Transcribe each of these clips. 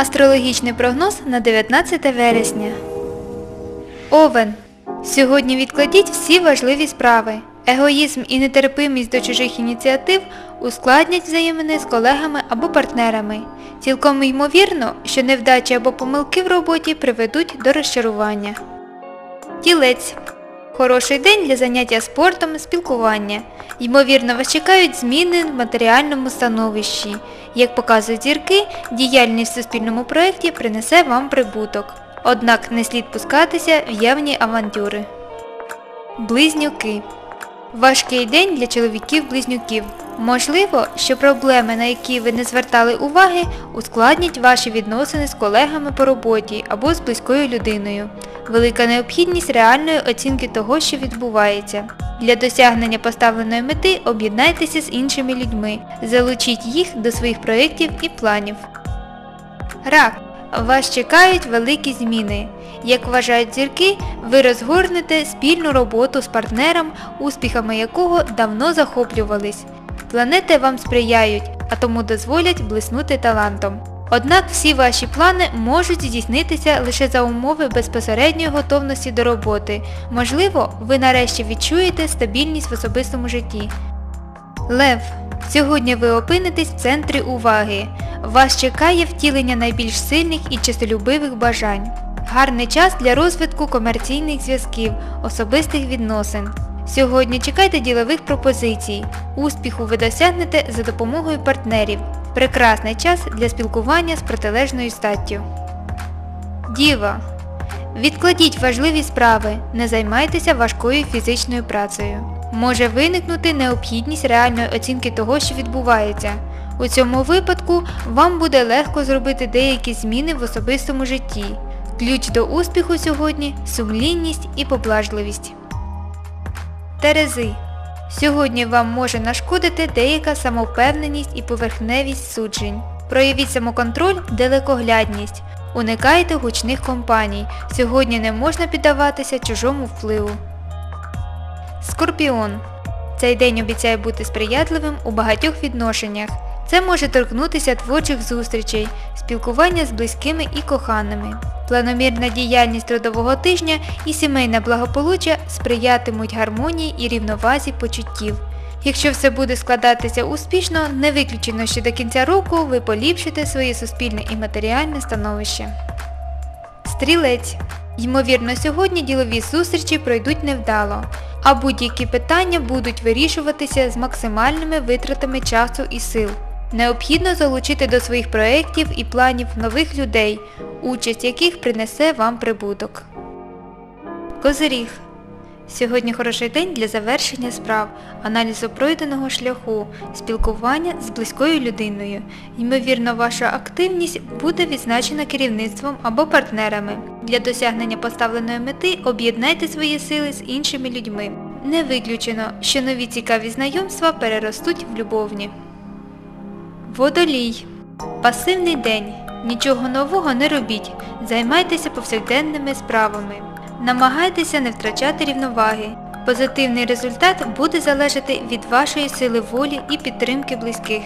Астрологічний прогноз на 19 вересня. Овен. Сьогодні відкладіть всі важливі справи. Егоїзм і нетерпимість до чужих ініціатив ускладнять взаємини з колегами або партнерами. Цілком ймовірно, що невдачі або помилки в роботі приведуть до розчарування. Тілець. Хороший день для заняття спортом, спілкування. Ймовірно, вас чекають зміни в матеріальному становищі. Як показують зірки, діяльність в суспільному проєкті принесе вам прибуток. Однак не слід пускатися в явні авантюри. Близнюки. Важкий день для чоловіків-близнюків. Можливо, що проблеми, на які ви не звертали уваги, ускладнять ваші відносини з колегами по роботі або з близькою людиною. Велика необхідність реальної оцінки того, що відбувається. Для досягнення поставленої мети об'єднайтеся з іншими людьми, залучіть їх до своїх проєктів і планів. Рак. Вас чекають великі зміни. Як вважають зірки, ви розгорнете спільну роботу з партнером, успіхами якого давно захоплювались. Планети вам сприяють, а тому дозволять блиснути талантом. Однак всі ваші плани можуть здійснитися лише за умови безпосередньої готовності до роботи. Можливо, ви нарешті відчуєте стабільність в особистому житті. Лев. Сьогодні ви опинитесь в центрі уваги. Вас чекає втілення найбільш сильних і чистолюбивих бажань. Гарний час для розвитку комерційних зв'язків, особистих відносин. Сьогодні чекайте ділових пропозицій. Успіху ви досягнете за допомогою партнерів. Прекрасний час для спілкування з протилежною статтю. Діва. Відкладіть важливі справи, не займайтеся важкою фізичною працею. Може виникнути необхідність реальної оцінки того, що відбувається. У цьому випадку вам буде легко зробити деякі зміни в особистому житті. Ключ до успіху сьогодні сумлінність і поблажливість. Терези. Сьогодні вам може нашкодити деяка самовпевненість і поверхневість суджень. Проявіть самоконтроль, далекоглядність. Уникайте гучних компаній. Сьогодні не можна піддаватися чужому впливу. Скорпіон. Цей день обіцяє бути сприятливим у багатьох відношеннях. Це може торкнутися творчих зустрічей, спілкування з близькими і коханими. Планомірна діяльність трудового тижня і сімейне благополуччя сприятимуть гармонії і рівновазі почуттів. Якщо все буде складатися успішно, не виключено, що до кінця року ви поліпшите своє суспільне і матеріальне становище. Стрілець. Ймовірно, сьогодні ділові зустрічі пройдуть невдало, а будь-які питання будуть вирішуватися з максимальними витратами часу і сил. Необхідно залучити до своїх проєктів і планів нових людей, участь яких принесе вам прибуток. Козиріг. Сьогодні хороший день для завершення справ, аналізу пройденого шляху, спілкування з близькою людиною. Ймовірно, ваша активність буде відзначена керівництвом або партнерами. Для досягнення поставленої мети об'єднайте свої сили з іншими людьми. Не виключено, що нові цікаві знайомства переростуть в любовні. Водолій. Пасивний день. Нічого нового не робіть. Займайтеся повсякденними справами. Намагайтеся не втрачати рівноваги. Позитивний результат буде залежати від вашої сили волі і підтримки близьких.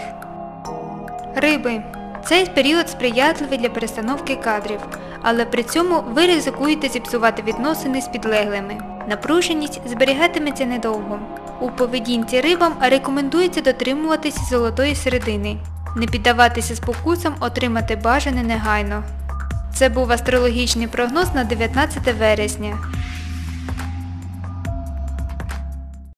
Риби. Цей період сприятливий для перестановки кадрів, але при цьому ви ризикуєте зіпсувати відносини з підлеглими. Напруженість зберігатиметься недовго. У поведінці рибам рекомендується дотримуватися золотої середини, не піддаватися спокусам отримати бажане негайно. Це був астрологічний прогноз на 19 вересня.